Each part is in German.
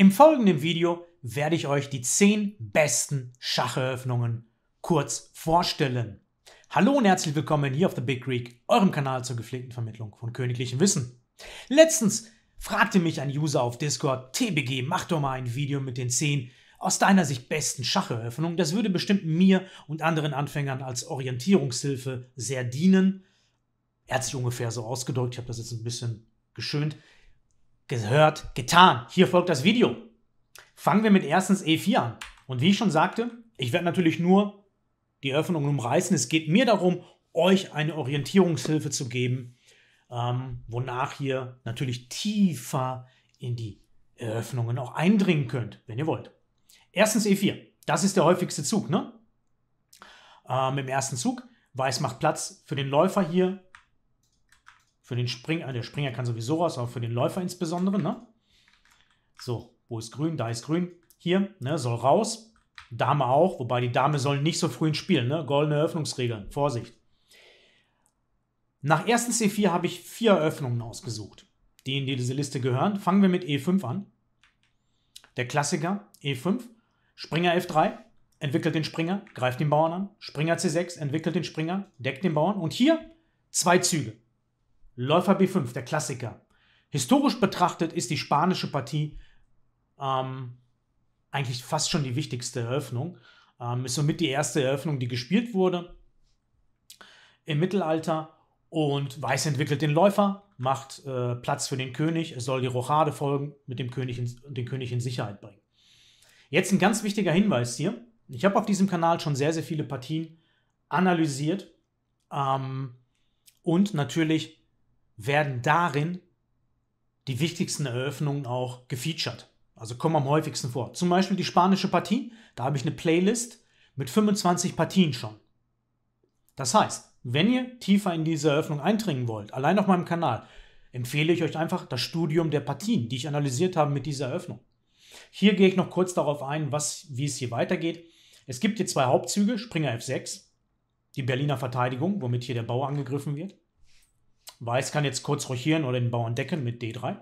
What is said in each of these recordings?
Im folgenden Video werde ich euch die 10 besten Schacheröffnungen kurz vorstellen. Hallo und herzlich willkommen hier auf The Big Greek, eurem Kanal zur gepflegten Vermittlung von königlichem Wissen. Letztens fragte mich ein User auf Discord, TBG, mach doch mal ein Video mit den 10 aus deiner Sicht besten Schacheröffnungen. Das würde bestimmt mir und anderen Anfängern als Orientierungshilfe sehr dienen. Er hat sich ungefähr so ausgedrückt, ich habe das jetzt ein bisschen geschönt gehört, getan. Hier folgt das Video. Fangen wir mit erstens E4 an. Und wie ich schon sagte, ich werde natürlich nur die Eröffnung umreißen. Es geht mir darum, euch eine Orientierungshilfe zu geben, ähm, wonach ihr natürlich tiefer in die Eröffnungen auch eindringen könnt, wenn ihr wollt. Erstens E4. Das ist der häufigste Zug, ne? Ähm, Im ersten Zug. Weiß macht Platz für den Läufer hier für den Springer, der Springer kann sowieso raus, aber für den Läufer insbesondere, ne? So, wo ist grün? Da ist grün. Hier, ne, soll raus. Dame auch, wobei die Dame soll nicht so früh ins Spiel, ne? Goldene Eröffnungsregeln. Vorsicht. Nach ersten C4 habe ich vier Eröffnungen ausgesucht, die in diese Liste gehören. Fangen wir mit E5 an. Der Klassiker, E5. Springer F3, entwickelt den Springer, greift den Bauern an. Springer C6, entwickelt den Springer, deckt den Bauern. Und hier zwei Züge. Läufer B5, der Klassiker. Historisch betrachtet ist die spanische Partie ähm, eigentlich fast schon die wichtigste Eröffnung. Ähm, ist somit die erste Eröffnung, die gespielt wurde im Mittelalter. Und Weiß entwickelt den Läufer, macht äh, Platz für den König. Es soll die Rochade folgen, mit dem König in, den König in Sicherheit bringen. Jetzt ein ganz wichtiger Hinweis hier. Ich habe auf diesem Kanal schon sehr, sehr viele Partien analysiert. Ähm, und natürlich werden darin die wichtigsten Eröffnungen auch gefeatured. Also kommen am häufigsten vor. Zum Beispiel die spanische Partie, da habe ich eine Playlist mit 25 Partien schon. Das heißt, wenn ihr tiefer in diese Eröffnung eindringen wollt, allein auf meinem Kanal, empfehle ich euch einfach das Studium der Partien, die ich analysiert habe mit dieser Eröffnung. Hier gehe ich noch kurz darauf ein, was, wie es hier weitergeht. Es gibt hier zwei Hauptzüge, Springer F6, die Berliner Verteidigung, womit hier der Bau angegriffen wird. Weiß kann jetzt kurz rochieren oder den Bauern decken mit D3.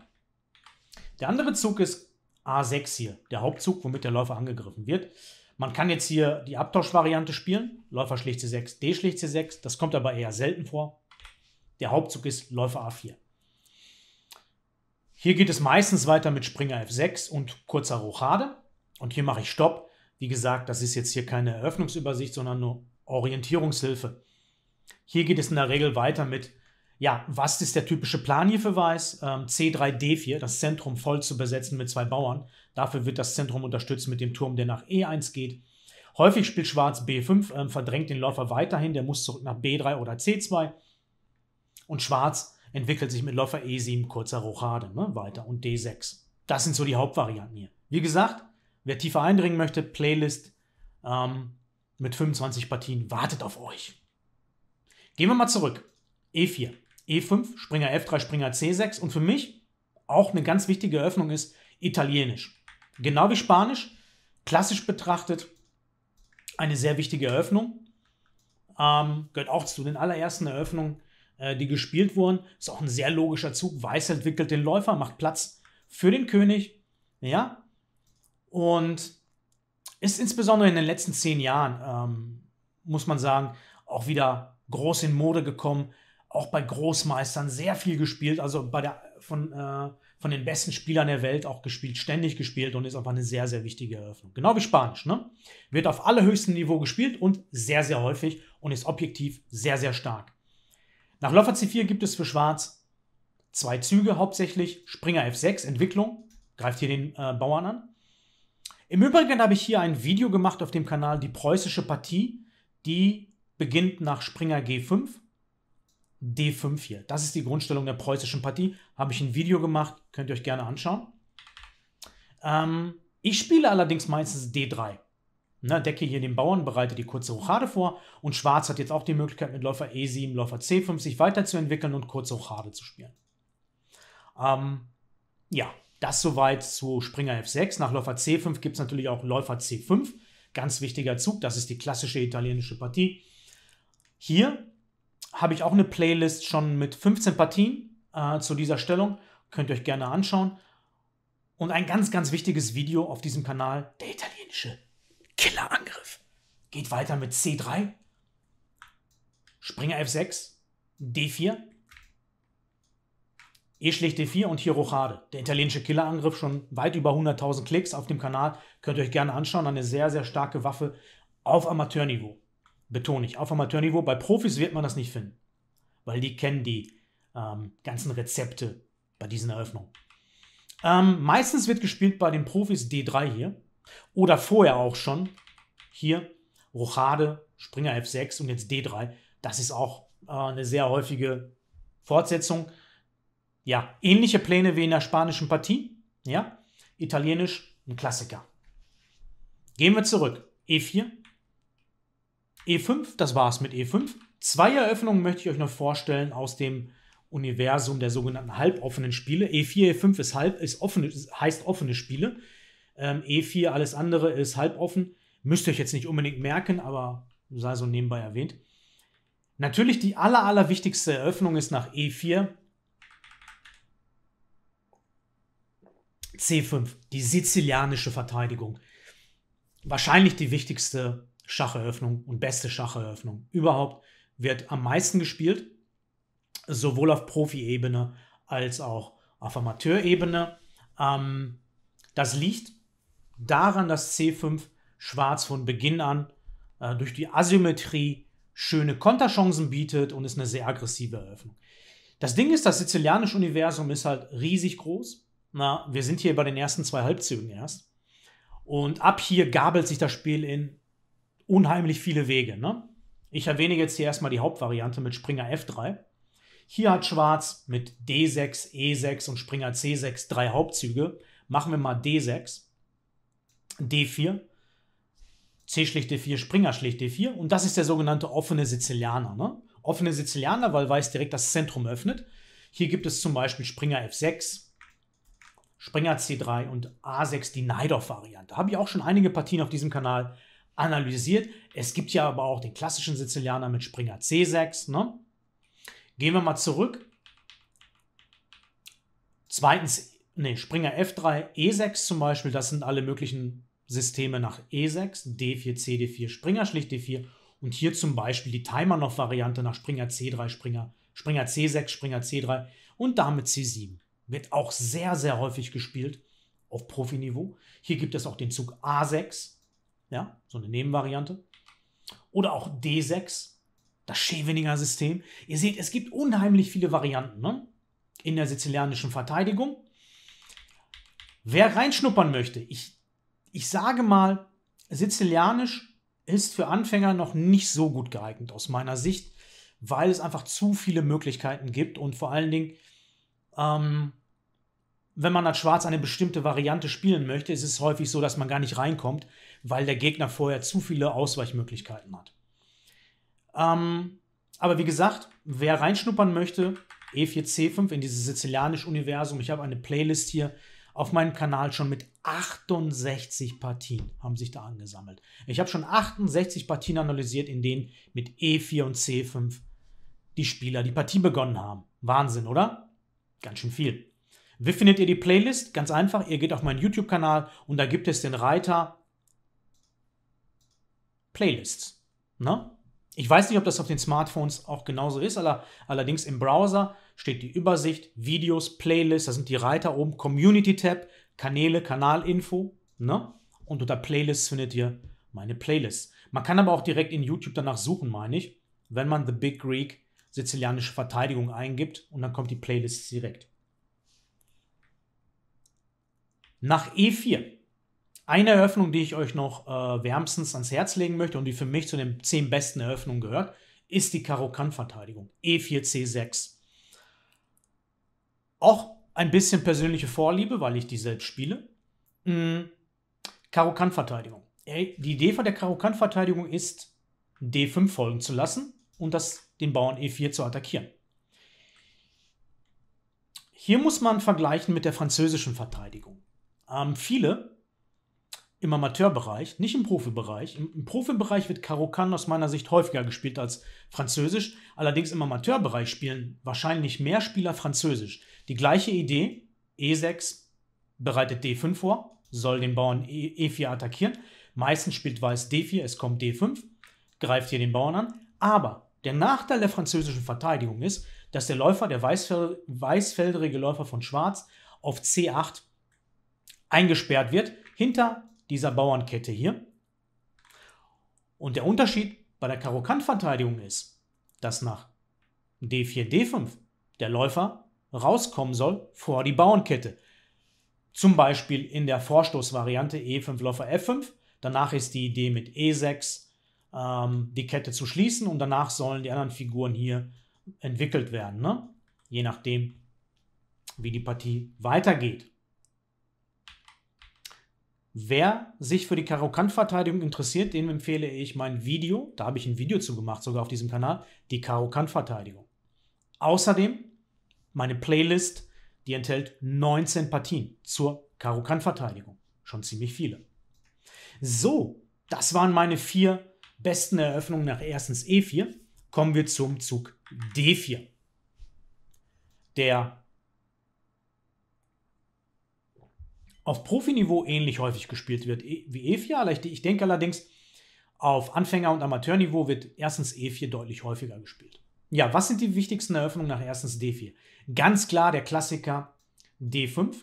Der andere Zug ist A6 hier, der Hauptzug, womit der Läufer angegriffen wird. Man kann jetzt hier die Abtauschvariante spielen. Läufer schlägt C6, D schlägt C6. Das kommt aber eher selten vor. Der Hauptzug ist Läufer A4. Hier geht es meistens weiter mit Springer F6 und kurzer Rochade. Und hier mache ich Stopp. Wie gesagt, das ist jetzt hier keine Eröffnungsübersicht, sondern nur Orientierungshilfe. Hier geht es in der Regel weiter mit ja, was ist der typische Plan hier für Weiß? Ähm, C3D4, das Zentrum voll zu besetzen mit zwei Bauern. Dafür wird das Zentrum unterstützt mit dem Turm, der nach E1 geht. Häufig spielt Schwarz B5, ähm, verdrängt den Läufer weiterhin, der muss zurück nach B3 oder C2. Und Schwarz entwickelt sich mit Läufer E7 kurzer Rochade ne, weiter und D6. Das sind so die Hauptvarianten hier. Wie gesagt, wer tiefer eindringen möchte, Playlist ähm, mit 25 Partien wartet auf euch. Gehen wir mal zurück. E4. E5, Springer F3, Springer C6 und für mich auch eine ganz wichtige Eröffnung ist Italienisch. Genau wie Spanisch, klassisch betrachtet eine sehr wichtige Eröffnung. Ähm, gehört auch zu den allerersten Eröffnungen, äh, die gespielt wurden. Ist auch ein sehr logischer Zug. Weiß entwickelt den Läufer, macht Platz für den König. Ja. Und ist insbesondere in den letzten zehn Jahren, ähm, muss man sagen, auch wieder groß in Mode gekommen auch bei Großmeistern sehr viel gespielt, also bei der, von, äh, von den besten Spielern der Welt auch gespielt, ständig gespielt und ist einfach eine sehr, sehr wichtige Eröffnung. Genau wie Spanisch, ne? Wird auf allerhöchstem Niveau gespielt und sehr, sehr häufig und ist objektiv sehr, sehr stark. Nach Läufer C4 gibt es für Schwarz zwei Züge hauptsächlich. Springer F6, Entwicklung, greift hier den äh, Bauern an. Im Übrigen habe ich hier ein Video gemacht auf dem Kanal, die preußische Partie, die beginnt nach Springer G5 D5 hier. Das ist die Grundstellung der preußischen Partie. Habe ich ein Video gemacht, könnt ihr euch gerne anschauen. Ähm, ich spiele allerdings meistens D3. Ne, decke hier den Bauern, bereite die kurze Rochade vor und Schwarz hat jetzt auch die Möglichkeit mit Läufer E7, Läufer C5 sich weiterzuentwickeln und kurze Rochade zu spielen. Ähm, ja, das soweit zu Springer F6. Nach Läufer C5 gibt es natürlich auch Läufer C5. Ganz wichtiger Zug, das ist die klassische italienische Partie. Hier habe ich auch eine Playlist schon mit 15 Partien äh, zu dieser Stellung. Könnt ihr euch gerne anschauen. Und ein ganz, ganz wichtiges Video auf diesem Kanal, der italienische Killerangriff. Geht weiter mit C3, Springer F6, D4, E schlägt D4 und hier Rochade. Der italienische Killerangriff, schon weit über 100.000 Klicks auf dem Kanal. Könnt ihr euch gerne anschauen. Eine sehr, sehr starke Waffe auf Amateurniveau. Betone ich, auf Amateurniveau. Bei Profis wird man das nicht finden, weil die kennen die ähm, ganzen Rezepte bei diesen Eröffnungen. Ähm, meistens wird gespielt bei den Profis D3 hier oder vorher auch schon. Hier Rochade, Springer F6 und jetzt D3. Das ist auch äh, eine sehr häufige Fortsetzung. Ja, ähnliche Pläne wie in der spanischen Partie. Ja, italienisch ein Klassiker. Gehen wir zurück. E4, E5, das war's mit E5. Zwei Eröffnungen möchte ich euch noch vorstellen aus dem Universum der sogenannten halboffenen Spiele. E4, E5 ist halb, ist offene, heißt offene Spiele. Ähm, E4, alles andere ist halboffen. Müsst ihr euch jetzt nicht unbedingt merken, aber sei so nebenbei erwähnt. Natürlich die aller, aller wichtigste Eröffnung ist nach E4 C5, die sizilianische Verteidigung. Wahrscheinlich die wichtigste Schacheröffnung und beste Schacheröffnung überhaupt. Wird am meisten gespielt, sowohl auf Profi-Ebene als auch auf Amateurebene. Ähm, das liegt daran, dass C5 Schwarz von Beginn an äh, durch die Asymmetrie schöne Konterchancen bietet und ist eine sehr aggressive Eröffnung. Das Ding ist, das sizilianische Universum ist halt riesig groß. Na, wir sind hier bei den ersten zwei Halbzügen erst. Und ab hier gabelt sich das Spiel in unheimlich viele Wege. Ne? Ich erwähne jetzt hier erstmal die Hauptvariante mit Springer F3. Hier hat Schwarz mit D6, E6 und Springer C6 drei Hauptzüge. Machen wir mal D6, D4, C schlicht D4, Springer schlicht D4. Und das ist der sogenannte offene Sizilianer. Ne? Offene Sizilianer, weil Weiß direkt das Zentrum öffnet. Hier gibt es zum Beispiel Springer F6, Springer C3 und A6 die Najdorf-Variante. Habe ich auch schon einige Partien auf diesem Kanal analysiert. Es gibt ja aber auch den klassischen Sizilianer mit Springer C6. Ne? Gehen wir mal zurück. Zweitens, nee, Springer F3, E6 zum Beispiel, das sind alle möglichen Systeme nach E6, D4, CD4, Springer schlicht D4 und hier zum Beispiel die Timer noch Variante nach Springer C3, Springer, Springer C6, Springer C3 und damit C7. Wird auch sehr, sehr häufig gespielt auf Profiniveau. Hier gibt es auch den Zug A6, ja, so eine Nebenvariante. Oder auch D6, das Scheveninger System. Ihr seht, es gibt unheimlich viele Varianten ne? in der sizilianischen Verteidigung. Wer reinschnuppern möchte, ich, ich sage mal, Sizilianisch ist für Anfänger noch nicht so gut geeignet aus meiner Sicht, weil es einfach zu viele Möglichkeiten gibt und vor allen Dingen, ähm, wenn man als Schwarz eine bestimmte Variante spielen möchte, ist es häufig so, dass man gar nicht reinkommt, weil der Gegner vorher zu viele Ausweichmöglichkeiten hat. Ähm, aber wie gesagt, wer reinschnuppern möchte, E4C5 in dieses sizilianische Universum, ich habe eine Playlist hier auf meinem Kanal schon mit 68 Partien haben sich da angesammelt. Ich habe schon 68 Partien analysiert, in denen mit E4 und C5 die Spieler die Partie begonnen haben. Wahnsinn, oder? Ganz schön viel. Wie findet ihr die Playlist? Ganz einfach, ihr geht auf meinen YouTube-Kanal und da gibt es den Reiter Playlists. Ne? Ich weiß nicht, ob das auf den Smartphones auch genauso ist, allerdings im Browser steht die Übersicht, Videos, Playlists, da sind die Reiter oben, Community-Tab, Kanäle, Kanalinfo. Ne? Und unter Playlists findet ihr meine Playlists. Man kann aber auch direkt in YouTube danach suchen, meine ich, wenn man The Big Greek sizilianische Verteidigung eingibt und dann kommt die Playlist direkt. Nach E4. Eine Eröffnung, die ich euch noch äh, wärmstens ans Herz legen möchte und die für mich zu den zehn besten Eröffnungen gehört, ist die Karo-Kann-Verteidigung. E4, C6. Auch ein bisschen persönliche Vorliebe, weil ich die selbst spiele. Mhm. Karo-Kann-Verteidigung. Die Idee von der Karo-Kann-Verteidigung ist, D5 folgen zu lassen und das, den Bauern E4 zu attackieren. Hier muss man vergleichen mit der französischen Verteidigung ähm, viele im Amateurbereich, nicht im Profibereich. Im, im Profibereich wird Karokan aus meiner Sicht häufiger gespielt als Französisch. Allerdings im Amateurbereich spielen wahrscheinlich mehr Spieler Französisch. Die gleiche Idee, E6, bereitet D5 vor, soll den Bauern E4 attackieren. Meistens spielt Weiß D4, es kommt D5, greift hier den Bauern an. Aber der Nachteil der französischen Verteidigung ist, dass der Läufer, der weißfel weißfelderige Läufer von Schwarz, auf C8 eingesperrt wird, hinter dieser Bauernkette hier. Und der Unterschied bei der Karo-Kant-Verteidigung ist, dass nach D4, D5 der Läufer rauskommen soll vor die Bauernkette. Zum Beispiel in der Vorstoßvariante E5 Läufer F5. Danach ist die Idee mit E6 ähm, die Kette zu schließen und danach sollen die anderen Figuren hier entwickelt werden. Ne? Je nachdem, wie die Partie weitergeht. Wer sich für die Karo-Kant-Verteidigung interessiert, dem empfehle ich mein Video, da habe ich ein Video zu gemacht, sogar auf diesem Kanal, die Karo-Kant-Verteidigung. Außerdem meine Playlist, die enthält 19 Partien zur Karo-Kant-Verteidigung. Schon ziemlich viele. So, das waren meine vier besten Eröffnungen nach erstens E4. Kommen wir zum Zug D4. Der auf Profiniveau ähnlich häufig gespielt wird e, wie E4. Ich denke allerdings, auf Anfänger- und Amateurniveau wird erstens E4 deutlich häufiger gespielt. Ja, was sind die wichtigsten Eröffnungen nach erstens D4? Ganz klar der Klassiker D5.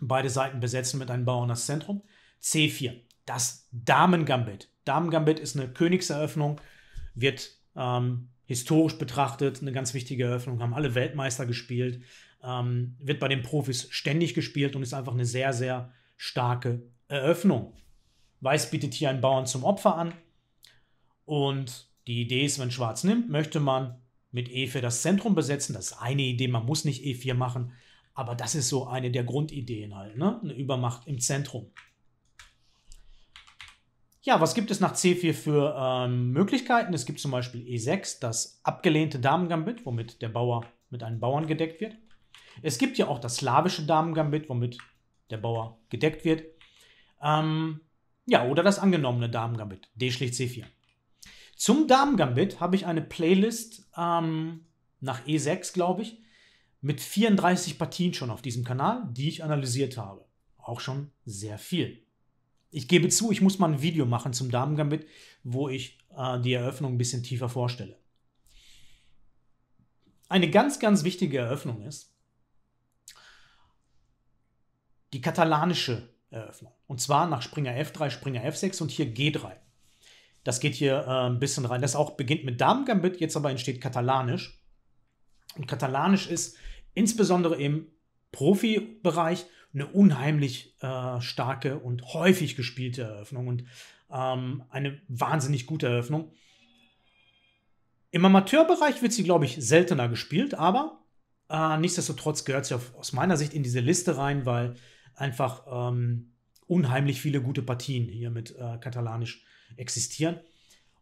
Beide Seiten besetzen mit einem Bauern das Zentrum. C4, das Damen-Gambit. Damen-Gambit ist eine Königseröffnung, wird ähm, historisch betrachtet eine ganz wichtige Eröffnung, haben alle Weltmeister gespielt. Ähm, wird bei den Profis ständig gespielt und ist einfach eine sehr, sehr starke Eröffnung. Weiß bietet hier einen Bauern zum Opfer an. Und die Idee ist, wenn Schwarz nimmt, möchte man mit E4 das Zentrum besetzen. Das ist eine Idee, man muss nicht E4 machen. Aber das ist so eine der Grundideen halt, ne? Eine Übermacht im Zentrum. Ja, was gibt es nach C4 für ähm, Möglichkeiten? Es gibt zum Beispiel E6, das abgelehnte Damengambit, womit der Bauer mit einem Bauern gedeckt wird. Es gibt ja auch das slawische Damengambit, womit der Bauer gedeckt wird. Ähm, ja, oder das angenommene Damengambit, D schlicht C4. Zum Damengambit habe ich eine Playlist ähm, nach E6, glaube ich, mit 34 Partien schon auf diesem Kanal, die ich analysiert habe. Auch schon sehr viel. Ich gebe zu, ich muss mal ein Video machen zum Damengambit, wo ich äh, die Eröffnung ein bisschen tiefer vorstelle. Eine ganz, ganz wichtige Eröffnung ist, die katalanische Eröffnung. Und zwar nach Springer F3, Springer F6 und hier G3. Das geht hier äh, ein bisschen rein. Das auch beginnt mit Damen-Gambit, jetzt aber entsteht katalanisch. Und katalanisch ist insbesondere im Profibereich eine unheimlich äh, starke und häufig gespielte Eröffnung und ähm, eine wahnsinnig gute Eröffnung. Im Amateurbereich wird sie, glaube ich, seltener gespielt, aber äh, nichtsdestotrotz gehört sie auf, aus meiner Sicht in diese Liste rein, weil einfach ähm, unheimlich viele gute Partien hier mit äh, Katalanisch existieren.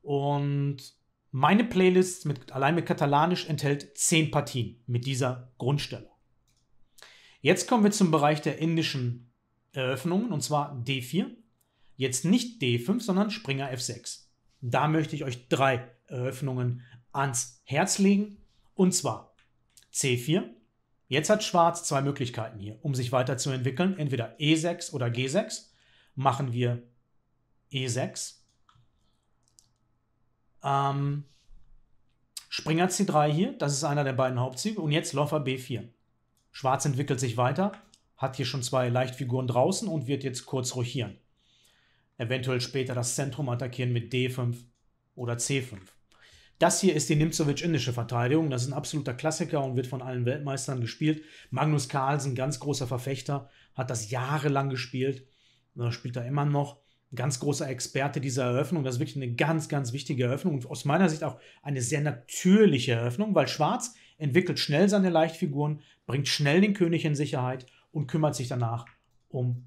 Und meine Playlist mit, allein mit Katalanisch enthält zehn Partien mit dieser Grundstellung. Jetzt kommen wir zum Bereich der indischen Eröffnungen und zwar D4. Jetzt nicht D5, sondern Springer F6. Da möchte ich euch drei Eröffnungen ans Herz legen und zwar C4, Jetzt hat Schwarz zwei Möglichkeiten hier, um sich weiterzuentwickeln. Entweder E6 oder G6. Machen wir E6. Ähm, Springer C3 hier, das ist einer der beiden Hauptzüge. Und jetzt Läufer B4. Schwarz entwickelt sich weiter, hat hier schon zwei Leichtfiguren draußen und wird jetzt kurz rochieren. Eventuell später das Zentrum attackieren mit D5 oder C5. Das hier ist die Nimzovic-indische Verteidigung. Das ist ein absoluter Klassiker und wird von allen Weltmeistern gespielt. Magnus Carlsen, ganz großer Verfechter, hat das jahrelang gespielt. Spielt er immer noch. Ein ganz großer Experte dieser Eröffnung. Das ist wirklich eine ganz, ganz wichtige Eröffnung und aus meiner Sicht auch eine sehr natürliche Eröffnung, weil Schwarz entwickelt schnell seine Leichtfiguren, bringt schnell den König in Sicherheit und kümmert sich danach um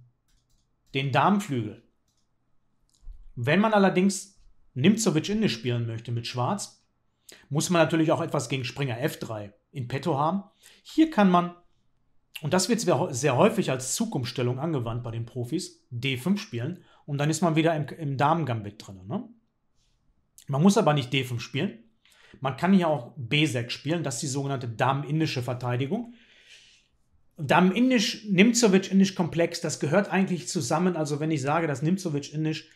den Damenflügel. Wenn man allerdings Nimzovic-Indisch spielen möchte mit Schwarz, muss man natürlich auch etwas gegen Springer F3 in petto haben. Hier kann man, und das wird sehr häufig als Zugumstellung angewandt bei den Profis, D5 spielen und dann ist man wieder im, im Damen-Gambit drin. Ne? Man muss aber nicht D5 spielen. Man kann hier auch B6 spielen, das ist die sogenannte Damen-indische Verteidigung. Dame Indisch, Nimzovic Indisch Komplex, das gehört eigentlich zusammen. Also wenn ich sage, dass Nimzovic Indisch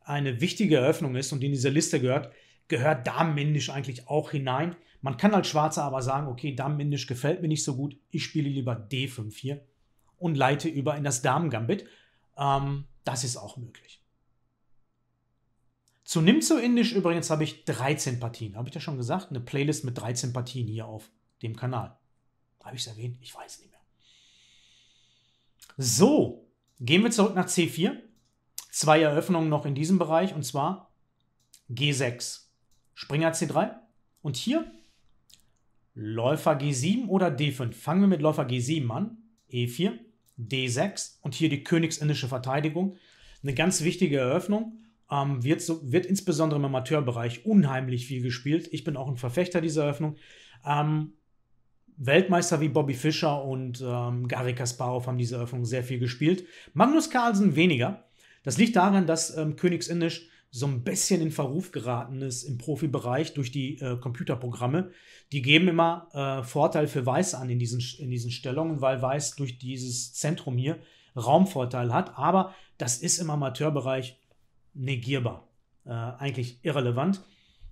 eine wichtige Eröffnung ist und in diese Liste gehört, gehört Dame Indisch eigentlich auch hinein. Man kann als Schwarzer aber sagen, okay, Dame Indisch gefällt mir nicht so gut, ich spiele lieber D5 hier und leite über in das Damen-Gambit. Ähm, das ist auch möglich. Zu Nimzo Indisch übrigens habe ich 13 Partien. Habe ich das schon gesagt? Eine Playlist mit 13 Partien hier auf dem Kanal. Habe ich es erwähnt? Ich weiß nicht mehr. So, gehen wir zurück nach C4. Zwei Eröffnungen noch in diesem Bereich und zwar G6, Springer C3 und hier Läufer G7 oder D5. Fangen wir mit Läufer G7 an. E4, D6 und hier die königsindische Verteidigung. Eine ganz wichtige Eröffnung. Ähm, wird, so, wird insbesondere im Amateurbereich unheimlich viel gespielt. Ich bin auch ein Verfechter dieser Eröffnung. Ähm, Weltmeister wie Bobby Fischer und ähm, Gary Kasparov haben diese Eröffnung sehr viel gespielt. Magnus Carlsen weniger. Das liegt daran, dass ähm, Königsindisch so ein bisschen in Verruf geraten ist im Profibereich durch die äh, Computerprogramme. Die geben immer äh, Vorteil für Weiß an in diesen, in diesen Stellungen, weil Weiß durch dieses Zentrum hier Raumvorteil hat. Aber das ist im Amateurbereich negierbar. Äh, eigentlich irrelevant.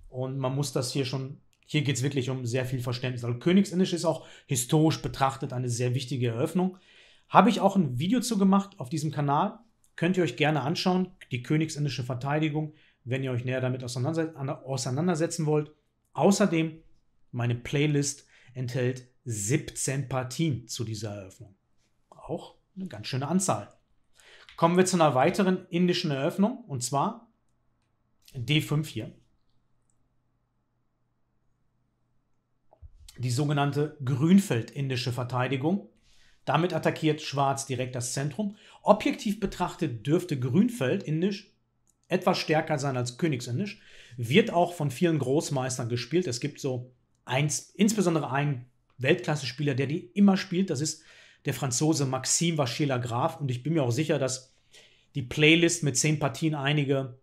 Und man muss das hier schon hier geht es wirklich um sehr viel Verständnis. Also Königsindisch ist auch historisch betrachtet eine sehr wichtige Eröffnung. Habe ich auch ein Video zu gemacht auf diesem Kanal. Könnt ihr euch gerne anschauen. Die königsindische Verteidigung, wenn ihr euch näher damit auseinandersetzen wollt. Außerdem, meine Playlist enthält 17 Partien zu dieser Eröffnung. Auch eine ganz schöne Anzahl. Kommen wir zu einer weiteren indischen Eröffnung und zwar D5 hier. die sogenannte Grünfeld-indische Verteidigung. Damit attackiert Schwarz direkt das Zentrum. Objektiv betrachtet dürfte Grünfeld-indisch etwas stärker sein als Königsindisch. Wird auch von vielen Großmeistern gespielt. Es gibt so eins, insbesondere einen Weltklasse-Spieler, der die immer spielt. Das ist der Franzose Maxime Vachela Graf. Und ich bin mir auch sicher, dass die Playlist mit zehn Partien einige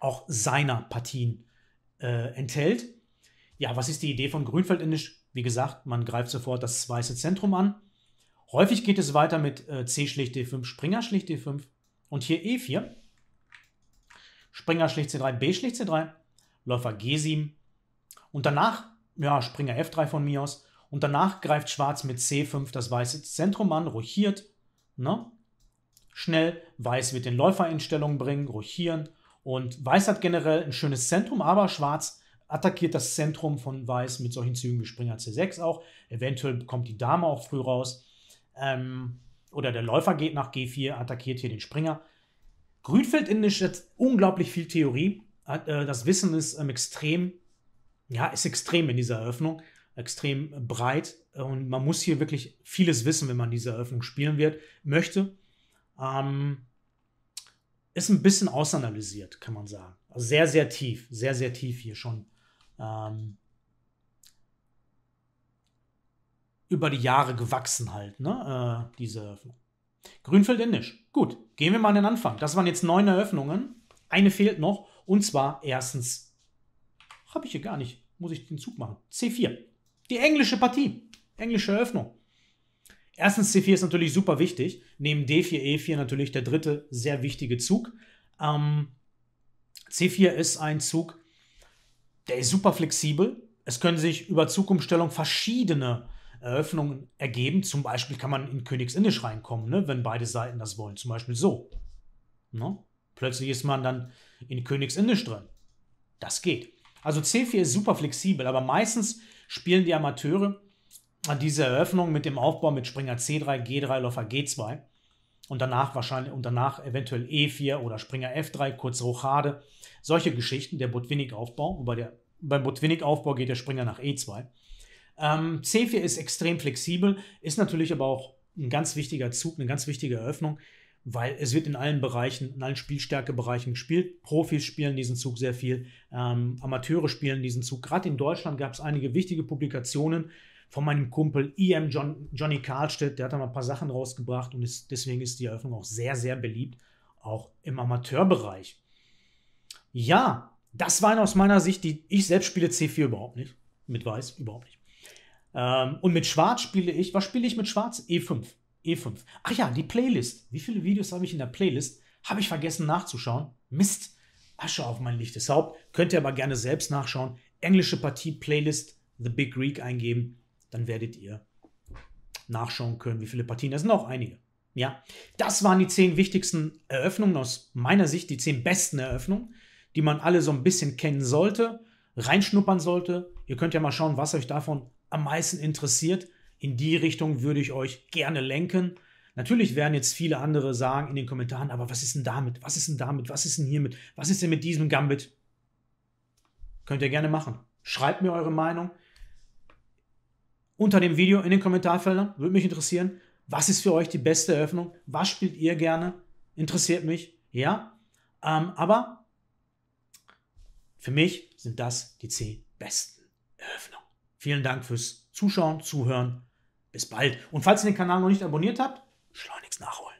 auch seiner Partien äh, enthält. Ja, was ist die Idee von Grünfeldindisch? Wie gesagt, man greift sofort das weiße Zentrum an. Häufig geht es weiter mit äh, C schlicht D5, Springer schlicht D5 und hier E4. Springer schlicht C3, B schlicht C3, Läufer G7 und danach, ja, Springer F3 von mir aus und danach greift Schwarz mit C5 das weiße Zentrum an, rochiert, ne? Schnell, Weiß wird den Läufer in Stellung bringen, rochieren und Weiß hat generell ein schönes Zentrum, aber Schwarz attackiert das Zentrum von Weiß mit solchen Zügen wie Springer C6 auch. Eventuell kommt die Dame auch früh raus. Ähm, oder der Läufer geht nach G4, attackiert hier den Springer. Grünfeld Indisch hat unglaublich viel Theorie. Äh, das Wissen ist ähm, extrem, ja, ist extrem in dieser Eröffnung, extrem breit. Und man muss hier wirklich vieles wissen, wenn man diese Eröffnung spielen wird, möchte. Ähm, ist ein bisschen ausanalysiert, kann man sagen. Also sehr, sehr tief, sehr, sehr tief hier schon ähm, über die Jahre gewachsen halt, ne, äh, diese Eröffnung. Grünfeld Indisch. Gut, gehen wir mal an den Anfang. Das waren jetzt neun Eröffnungen. Eine fehlt noch. Und zwar erstens, habe ich hier gar nicht, muss ich den Zug machen. C4. Die englische Partie. Englische Eröffnung. Erstens C4 ist natürlich super wichtig. Neben D4, E4 natürlich der dritte sehr wichtige Zug. Ähm, C4 ist ein Zug, der ist super flexibel. Es können sich über Zugumstellung verschiedene Eröffnungen ergeben. Zum Beispiel kann man in Königsindisch reinkommen, ne, wenn beide Seiten das wollen. Zum Beispiel so. Ne? Plötzlich ist man dann in Königsindisch drin. Das geht. Also C4 ist super flexibel, aber meistens spielen die Amateure diese Eröffnung mit dem Aufbau mit Springer C3, G3, Läufer G2 und danach wahrscheinlich und danach eventuell E4 oder Springer F3, kurze Rochade. Solche Geschichten, der Botwinnik-Aufbau, wobei beim Botwinnik-Aufbau geht der Springer nach E2. Ähm, C4 ist extrem flexibel, ist natürlich aber auch ein ganz wichtiger Zug, eine ganz wichtige Eröffnung, weil es wird in allen Bereichen, in allen Spielstärkebereichen gespielt. Profis spielen diesen Zug sehr viel, ähm, Amateure spielen diesen Zug. Gerade in Deutschland gab es einige wichtige Publikationen, von meinem Kumpel EM John, Johnny Karlstedt. Der hat da mal ein paar Sachen rausgebracht und ist, deswegen ist die Eröffnung auch sehr, sehr beliebt, auch im Amateurbereich. Ja, das waren aus meiner Sicht die. Ich selbst spiele C4 überhaupt nicht. Mit Weiß überhaupt nicht. Ähm, und mit Schwarz spiele ich, was spiele ich mit Schwarz? E5. E5. Ach ja, die Playlist. Wie viele Videos habe ich in der Playlist? Habe ich vergessen nachzuschauen. Mist. Asche auf mein lichtes Haupt. Könnt ihr aber gerne selbst nachschauen. Englische Partie Playlist The Big Greek eingeben. Dann werdet ihr nachschauen können, wie viele Partien. Das sind auch einige. Ja, das waren die zehn wichtigsten Eröffnungen aus meiner Sicht, die zehn besten Eröffnungen, die man alle so ein bisschen kennen sollte, reinschnuppern sollte. Ihr könnt ja mal schauen, was euch davon am meisten interessiert. In die Richtung würde ich euch gerne lenken. Natürlich werden jetzt viele andere sagen in den Kommentaren, aber was ist denn damit? Was ist denn damit? Was ist denn hiermit? Was ist denn mit diesem Gambit? Könnt ihr gerne machen. Schreibt mir eure Meinung unter dem Video in den Kommentarfeldern. Würde mich interessieren. Was ist für euch die beste Eröffnung? Was spielt ihr gerne? Interessiert mich. Ja. Ähm, aber für mich sind das die zehn besten Eröffnungen. Vielen Dank fürs Zuschauen, Zuhören. Bis bald. Und falls ihr den Kanal noch nicht abonniert habt, schleunigst nachholen.